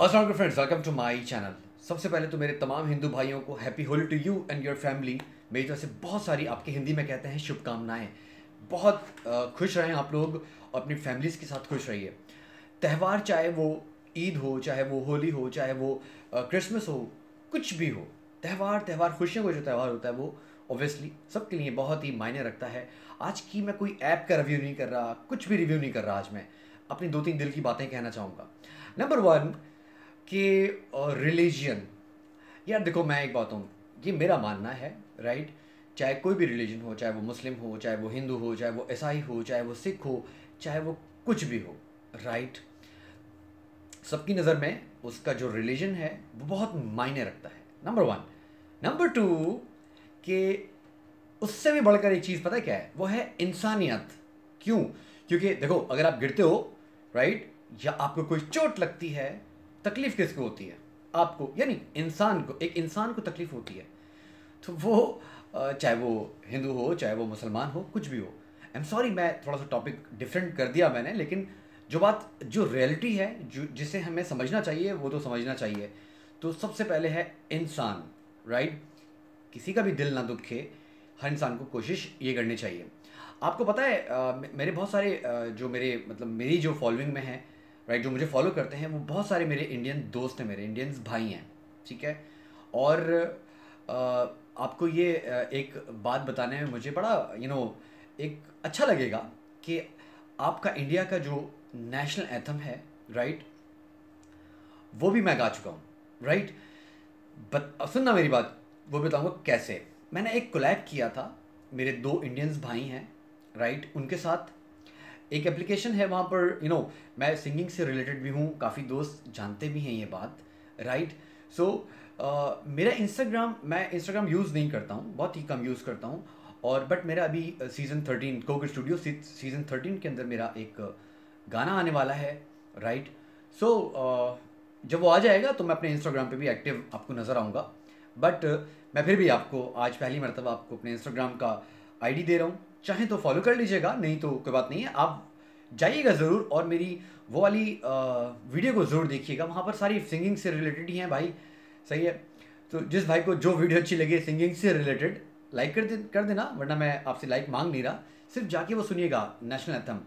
Aslam friends welcome to my channel सबसे पहले तो मेरे तमाम हिंदू भाइयों को happy Holi to you and your family मेरी तरफ़ से बहुत सारी आपके हिंदी में कहते हैं शुभकामनाएँ। बहुत खुश रहें आप लोग और अपनी फैमिलीज़ के साथ खुश रहिए। त्यौहार चाहे वो ईद हो, चाहे वो होली हो, चाहे वो क्रिसमस हो, कुछ भी हो, त्यौहार त्यौहार खुशियों का जो त्यौहार होता है वो ऑब्वियसली सबके लिए बहुत ही मायने रखता है। आज की मैं कोई ऐप का रिव्यू नहीं कर रहा, कुछ भी रिव्यू नहीं कर रहा आज मैं। अपनी दो तीन दिल की बातें कहना चाहूँगा। नंबर वन कि रिलीजन यार देखो, मैं एक बात हूँ ये मेरा मानना है राइट चाहे कोई भी रिलीजन हो, चाहे वो मुस्लिम हो, चाहे वो हिंदू हो, चाहे वो ईसाई हो, चाहे वो सिख हो, चाहे वो कुछ भी हो राइट सबकी नज़र में उसका जो रिलीजन है, वो बहुत मायने रखता है नंबर वन नंबर टू कि उससे भी बढ़कर एक चीज़ पता है क्या है? वो है इंसानियत। क्यों? क्योंकि देखो, अगर आप गिरते हो राइट या आपको कोई चोट लगती है तकलीफ़ किसको होती है? आपको यानी इंसान को एक इंसान को तकलीफ़ होती है। तो वो चाहे वो हिंदू हो चाहे वो मुसलमान हो कुछ भी हो। आई एम सॉरी मैं थोड़ा सा टॉपिक डिफरेंट कर दिया मैंने लेकिन जो बात जो रियलिटी है जो जिसे हमें समझना चाहिए वो तो समझना चाहिए। तो सबसे पहले है इंसान राइट किसी का भी दिल ना दुखे हर इंसान को कोशिश ये करनी चाहिए। आपको पता है मे- मेरे बहुत सारे अ, जो मेरे मतलब मेरी जो फॉलोइंग में है राइट जो मुझे फॉलो करते हैं, वो बहुत सारे मेरे इंडियन दोस्त हैं, मेरे इंडियंस भाई हैं, ठीक है? और आपको ये एक बात बताने में मुझे बड़ा यू नो एक अच्छा लगेगा कि आपका इंडिया का जो नेशनल एथम है राइट वो भी मैं गा चुका हूँ राइट बत सुनना मेरी बात, वो भी बताऊँगा कैसे। मैंने एक कोलैब किया था, मेरे दो इंडियंस भाई हैं राइट उनके साथ एक एप्लीकेशन है वहाँ पर यू you नो know, मैं सिंगिंग से रिलेटेड भी हूँ काफ़ी दोस्त जानते भी हैं ये बात राइट सो so, uh, मेरा इंस्टाग्राम मैं इंस्टाग्राम यूज़ नहीं करता हूँ बहुत ही कम यूज़ करता हूँ और बट मेरा अभी season thirteen Coke studio season thirteen के अंदर मेरा एक गाना आने वाला है राइट सो so, uh, जब वो आ जाएगा तो मैं अपने इंस्टाग्राम पे भी एक्टिव आपको नज़र आऊँगा बट uh, मैं फिर भी आपको आज पहली मरतबा आपको अपने इंस्टाग्राम का आईडी दे रहा हूँ चाहे तो फॉलो कर लीजिएगा, नहीं तो कोई बात नहीं है। आप जाइएगा ज़रूर और मेरी वो वाली वीडियो को ज़रूर देखिएगा। वहाँ पर सारी सिंगिंग से रिलेटेड ही हैं भाई। सही है। तो जिस भाई को जो वीडियो अच्छी लगे सिंगिंग से रिलेटेड लाइक कर दे, कर देना, वरना मैं आपसे लाइक मांग नहीं रहा। सिर्फ़ जाके वो सुनिएगा नेशनल एंथम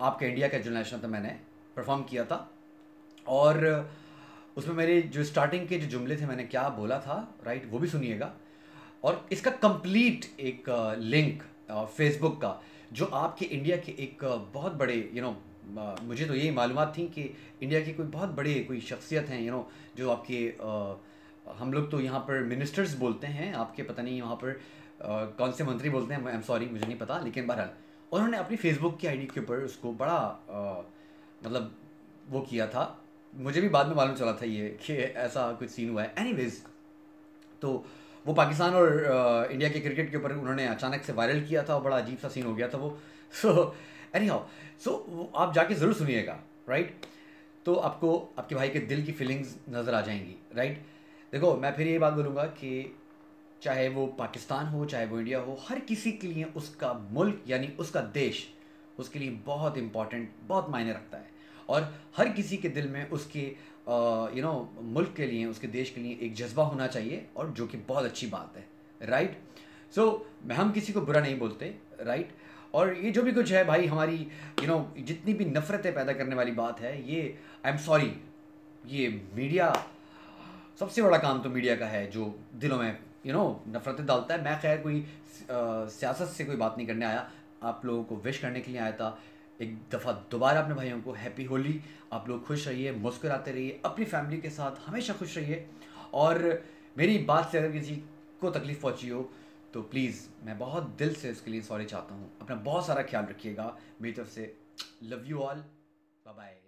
आपके इंडिया का जो नेशनल एंथम मैंने परफॉर्म किया था। और उसमें मेरे जो स्टार्टिंग के जो जुमले थे, मैंने क्या बोला था राइट वो भी सुनिएगा। और इसका कंप्लीट एक लिंक फेसबुक का, जो आपके इंडिया के एक बहुत बड़े यू नो मुझे तो यही मालूम थी कि इंडिया के कोई बहुत बड़े कोई शख्सियत हैं यू नो जो आपके हम लोग तो यहाँ पर मिनिस्टर्स बोलते हैं, आपके पता नहीं वहाँ पर कौन से मंत्री बोलते हैं आई एम सॉरी मुझे नहीं पता, लेकिन बहरहाल, उन्होंने अपनी फेसबुक की आईडी के ऊपर उसको बड़ा मतलब वो किया था। मुझे भी बाद में मालूम चला था ये, कि ऐसा कुछ सीन हुआ है। एनीवेज तो वो पाकिस्तान और इंडिया के क्रिकेट के ऊपर उन्होंने अचानक से वायरल किया था और बड़ा अजीब सा सीन हो गया था वो। सो एनी हाउ सो आप जाके ज़रूर सुनिएगा राइट तो आपको, आपके भाई के दिल की फीलिंग्स नज़र आ जाएँगी राइट देखो, मैं फिर ये बात बोलूँगा कि चाहे वो पाकिस्तान हो, चाहे वो इंडिया हो, हर किसी के लिए उसका मुल्क, यानी उसका देश, उसके लिए बहुत इंपॉर्टेंट बहुत मायने रखता है। और हर किसी के दिल में उसके यू नो मुल्क के लिए उसके देश के लिए एक जज्बा होना चाहिए और जो कि बहुत अच्छी बात है राइट सो मैं हम किसी को बुरा नहीं बोलते राइट और ये जो भी कुछ है भाई हमारी यू you नो know, जितनी भी नफ़रतें पैदा करने वाली बात है ये आई एम सॉरी ये मीडिया सबसे बड़ा काम तो मीडिया का है जो दिलों में यू you नो know, नफरतें डालता है। मैं खैर कोई अ, सियासत से कोई बात नहीं करने आया। आप लोगों को विश करने के लिए आया था। एक दफ़ा दोबारा अपने भाइयों को हैप्पी होली। आप लोग खुश रहिए, मुस्कुराते रहिए, अपनी फैमिली के साथ हमेशा खुश रहिए। और मेरी बात से अगर किसी को तकलीफ़ पहुँची हो तो प्लीज़ मैं बहुत दिल से इसके लिए सॉरी चाहता हूँ। अपना बहुत सारा ख्याल रखिएगा। मेरी तरफ़ से लव यू ऑल बाय